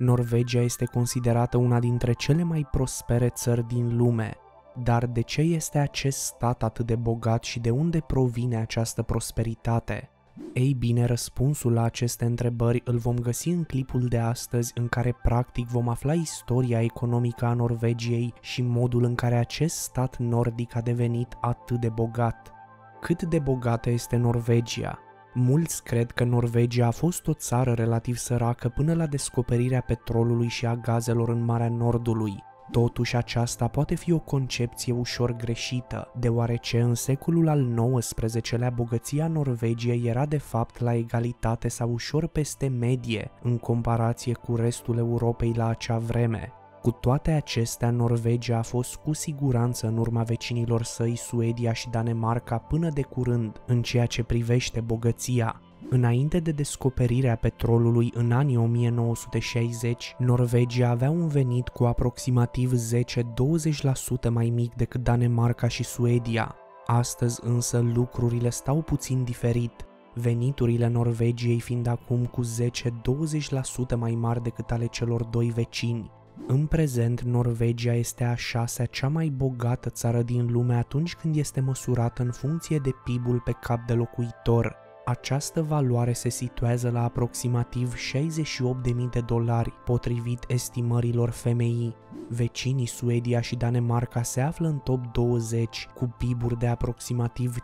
Norvegia este considerată una dintre cele mai prospere țări din lume. Dar de ce este acest stat atât de bogat și de unde provine această prosperitate? Ei bine, răspunsul la aceste întrebări îl vom găsi în clipul de astăzi în care practic vom afla istoria economică a Norvegiei și modul în care acest stat nordic a devenit atât de bogat. Cât de bogată este Norvegia? Mulți cred că Norvegia a fost o țară relativ săracă până la descoperirea petrolului și a gazelor în Marea Nordului. Totuși aceasta poate fi o concepție ușor greșită, deoarece în secolul al XIX-lea bogăția Norvegiei era de fapt la egalitate sau ușor peste medie în comparație cu restul Europei la acea vreme. Cu toate acestea, Norvegia a fost cu siguranță în urma vecinilor săi Suedia și Danemarca până de curând în ceea ce privește bogăția. Înainte de descoperirea petrolului în anii 1960, Norvegia avea un venit cu aproximativ 10-20% mai mic decât Danemarca și Suedia. Astăzi însă lucrurile stau puțin diferit, veniturile Norvegiei fiind acum cu 10-20% mai mari decât ale celor doi vecini. În prezent, Norvegia este a șasea cea mai bogată țară din lume atunci când este măsurată în funcție de PIB-ul pe cap de locuitor. Această valoare se situează la aproximativ 68.000 de dolari, potrivit estimărilor FMI. Vecinii Suedia și Danemarca se află în top 20, cu PIB-uri de aproximativ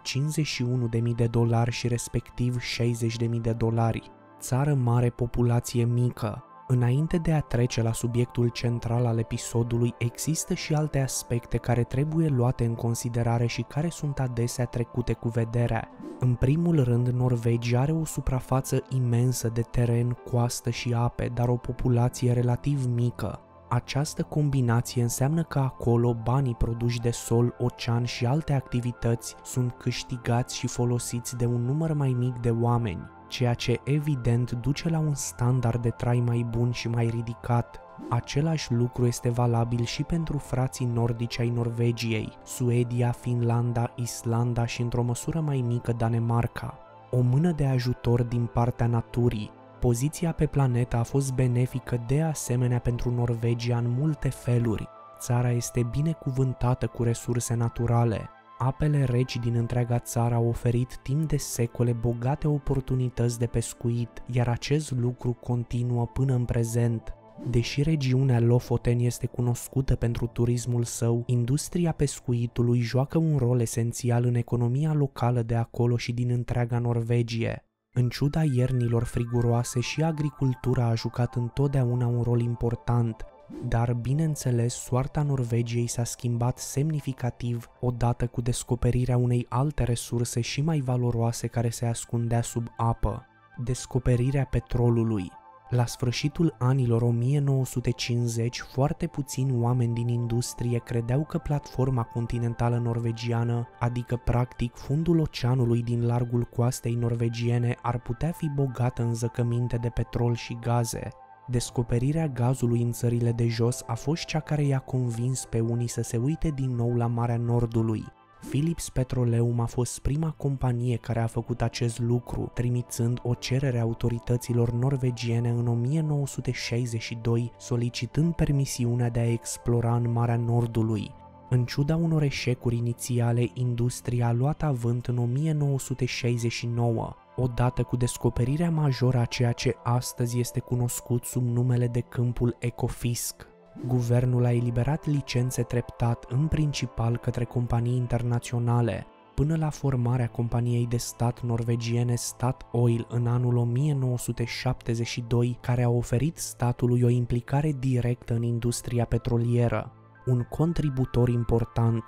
51.000 de dolari și respectiv 60.000 de dolari. Țară mare, populație mică, Înainte de a trece la subiectul central al episodului, există și alte aspecte care trebuie luate în considerare și care sunt adesea trecute cu vederea. În primul rând, Norvegia are o suprafață imensă de teren, coastă și ape, dar o populație relativ mică. Această combinație înseamnă că acolo banii produși de sol, ocean și alte activități sunt câștigați și folosiți de un număr mai mic de oameni ceea ce evident duce la un standard de trai mai bun și mai ridicat. Același lucru este valabil și pentru frații nordici ai Norvegiei, Suedia, Finlanda, Islanda și într-o măsură mai mică Danemarca. O mână de ajutor din partea naturii, Poziția pe planetă a fost benefică de asemenea pentru Norvegia în multe feluri. Țara este binecuvântată cu resurse naturale, Apele reci din întreaga țară au oferit timp de secole bogate oportunități de pescuit, iar acest lucru continuă până în prezent. Deși regiunea Lofoten este cunoscută pentru turismul său, industria pescuitului joacă un rol esențial în economia locală de acolo și din întreaga Norvegie. În ciuda iernilor friguroase și agricultura a jucat întotdeauna un rol important, dar, bineînțeles, soarta Norvegiei s-a schimbat semnificativ odată cu descoperirea unei alte resurse și mai valoroase care se ascundea sub apă, descoperirea petrolului. La sfârșitul anilor 1950, foarte puțini oameni din industrie credeau că platforma continentală norvegiană, adică practic fundul oceanului din largul coastei norvegiene, ar putea fi bogată în zăcăminte de petrol și gaze, Descoperirea gazului în țările de jos a fost cea care i-a convins pe unii să se uite din nou la Marea Nordului. Philips Petroleum a fost prima companie care a făcut acest lucru, trimițând o cerere autorităților norvegiene în 1962, solicitând permisiunea de a explora în Marea Nordului. În ciuda unor eșecuri inițiale, industria a luat avânt în 1969, odată cu descoperirea majoră a ceea ce astăzi este cunoscut sub numele de câmpul Ecofisc. Guvernul a eliberat licențe treptat în principal către companii internaționale, până la formarea companiei de stat norvegiene Stat Oil în anul 1972, care a oferit statului o implicare directă în industria petrolieră, un contributor important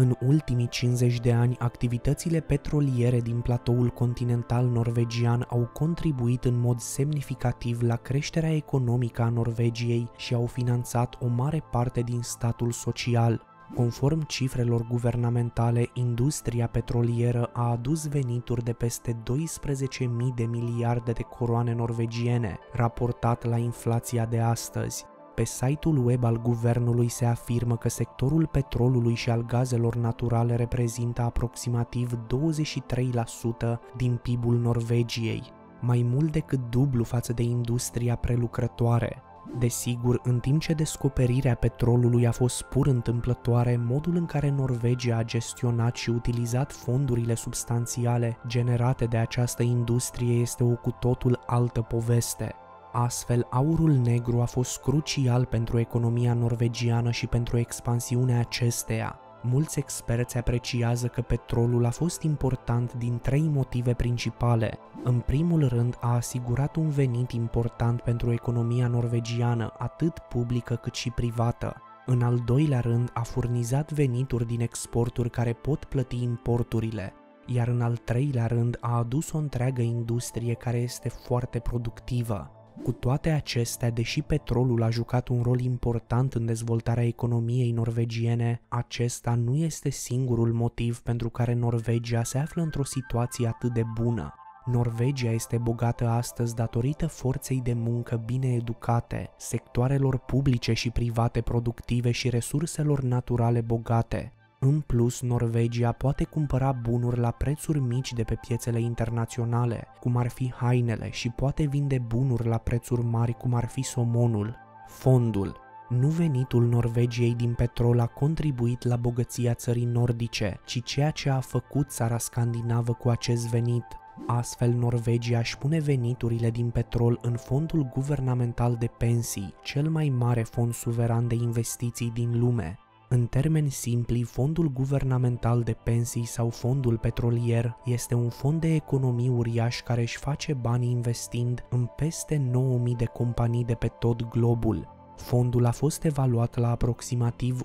în ultimii 50 de ani, activitățile petroliere din platoul continental norvegian au contribuit în mod semnificativ la creșterea economică a Norvegiei și au finanțat o mare parte din statul social. Conform cifrelor guvernamentale, industria petrolieră a adus venituri de peste 12.000 de miliarde de coroane norvegiene, raportat la inflația de astăzi. Pe site-ul web al guvernului se afirmă că sectorul petrolului și al gazelor naturale reprezintă aproximativ 23% din PIB-ul Norvegiei, mai mult decât dublu față de industria prelucrătoare. Desigur, în timp ce descoperirea petrolului a fost pur întâmplătoare, modul în care Norvegia a gestionat și utilizat fondurile substanțiale generate de această industrie este o cu totul altă poveste. Astfel, aurul negru a fost crucial pentru economia norvegiană și pentru expansiunea acesteia. Mulți experți apreciază că petrolul a fost important din trei motive principale. În primul rând, a asigurat un venit important pentru economia norvegiană, atât publică cât și privată. În al doilea rând, a furnizat venituri din exporturi care pot plăti importurile, iar în al treilea rând a adus o întreagă industrie care este foarte productivă. Cu toate acestea, deși petrolul a jucat un rol important în dezvoltarea economiei norvegiene, acesta nu este singurul motiv pentru care Norvegia se află într-o situație atât de bună. Norvegia este bogată astăzi datorită forței de muncă bine educate, sectoarelor publice și private productive și resurselor naturale bogate, în plus, Norvegia poate cumpăra bunuri la prețuri mici de pe piețele internaționale, cum ar fi hainele, și poate vinde bunuri la prețuri mari, cum ar fi somonul. Fondul nu venitul Norvegiei din petrol a contribuit la bogăția țării nordice, ci ceea ce a făcut țara scandinavă cu acest venit. Astfel, Norvegia își pune veniturile din petrol în fondul guvernamental de pensii, cel mai mare fond suveran de investiții din lume, în termeni simpli, fondul guvernamental de pensii sau fondul petrolier este un fond de economii uriaș care își face bani investind în peste 9000 de companii de pe tot globul. Fondul a fost evaluat la aproximativ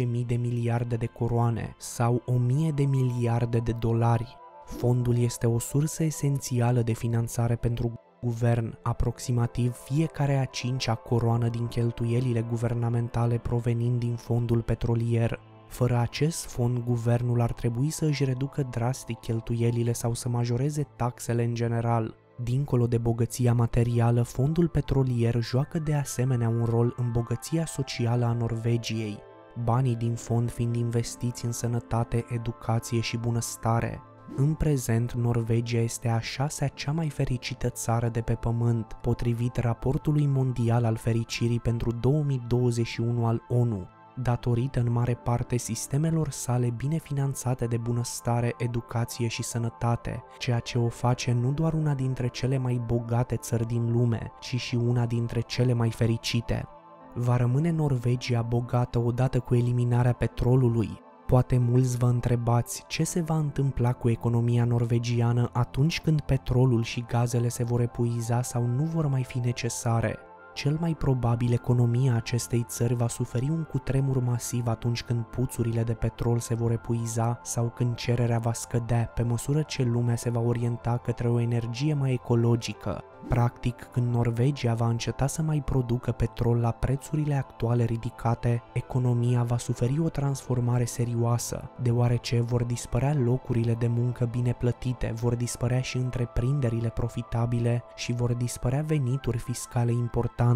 11.000 de miliarde de coroane sau 1000 de miliarde de dolari. Fondul este o sursă esențială de finanțare pentru guvern, aproximativ fiecare a cincea coroană din cheltuielile guvernamentale provenind din fondul petrolier. Fără acest fond, guvernul ar trebui să își reducă drastic cheltuielile sau să majoreze taxele în general. Dincolo de bogăția materială, fondul petrolier joacă de asemenea un rol în bogăția socială a Norvegiei, banii din fond fiind investiți în sănătate, educație și bunăstare. În prezent, Norvegia este a șasea cea mai fericită țară de pe pământ, potrivit raportului mondial al fericirii pentru 2021 al ONU, datorită în mare parte sistemelor sale bine finanțate de bunăstare, educație și sănătate, ceea ce o face nu doar una dintre cele mai bogate țări din lume, ci și una dintre cele mai fericite. Va rămâne Norvegia bogată odată cu eliminarea petrolului, Poate mulți vă întrebați ce se va întâmpla cu economia norvegiană atunci când petrolul și gazele se vor epuiza sau nu vor mai fi necesare. Cel mai probabil economia acestei țări va suferi un cutremur masiv atunci când puțurile de petrol se vor epuiza sau când cererea va scădea pe măsură ce lumea se va orienta către o energie mai ecologică, Practic, când Norvegia va înceta să mai producă petrol la prețurile actuale ridicate, economia va suferi o transformare serioasă, deoarece vor dispărea locurile de muncă bine plătite, vor dispărea și întreprinderile profitabile și vor dispărea venituri fiscale importante,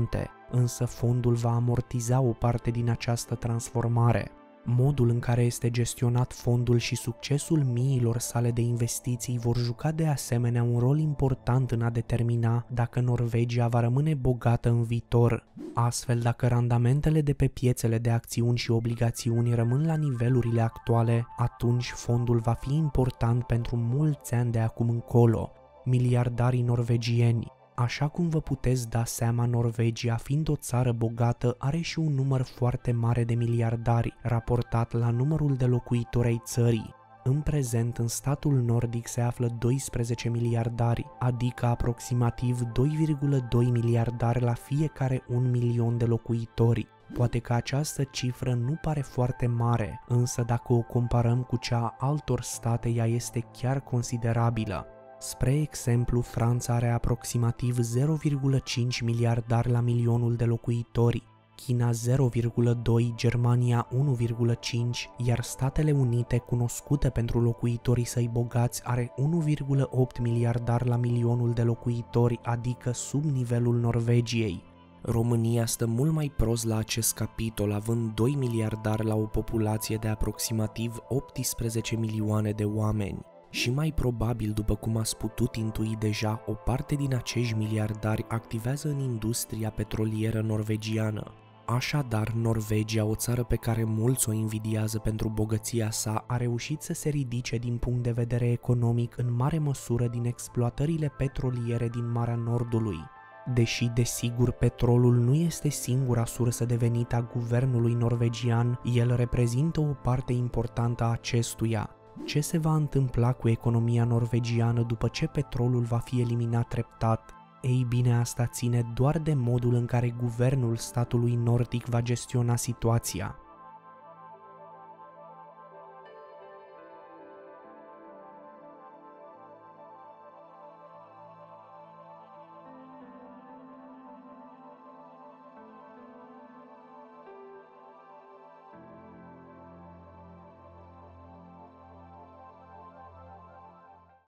însă fondul va amortiza o parte din această transformare. Modul în care este gestionat fondul și succesul miilor sale de investiții vor juca de asemenea un rol important în a determina dacă Norvegia va rămâne bogată în viitor. Astfel, dacă randamentele de pe piețele de acțiuni și obligațiuni rămân la nivelurile actuale, atunci fondul va fi important pentru mulți ani de acum încolo. Miliardarii norvegieni, Așa cum vă puteți da seama, Norvegia, fiind o țară bogată, are și un număr foarte mare de miliardari, raportat la numărul de locuitori ai țării. În prezent, în statul nordic se află 12 miliardari, adică aproximativ 2,2 miliardari la fiecare un milion de locuitori. Poate că această cifră nu pare foarte mare, însă dacă o comparăm cu cea a altor state, ea este chiar considerabilă. Spre exemplu, Franța are aproximativ 0,5 miliardari la milionul de locuitori, China 0,2, Germania 1,5, iar Statele Unite, cunoscute pentru locuitorii săi bogați, are 1,8 miliardar la milionul de locuitori, adică sub nivelul Norvegiei. România stă mult mai prost la acest capitol, având 2 miliardari la o populație de aproximativ 18 milioane de oameni. Și mai probabil, după cum ați putut intui deja, o parte din acești miliardari activează în industria petrolieră norvegiană. Așadar, Norvegia, o țară pe care mulți o invidiază pentru bogăția sa, a reușit să se ridice din punct de vedere economic în mare măsură din exploatările petroliere din Marea Nordului. Deși, desigur, petrolul nu este singura sursă de venit a guvernului norvegian, el reprezintă o parte importantă a acestuia. Ce se va întâmpla cu economia norvegiană după ce petrolul va fi eliminat treptat? Ei bine, asta ține doar de modul în care guvernul statului nordic va gestiona situația.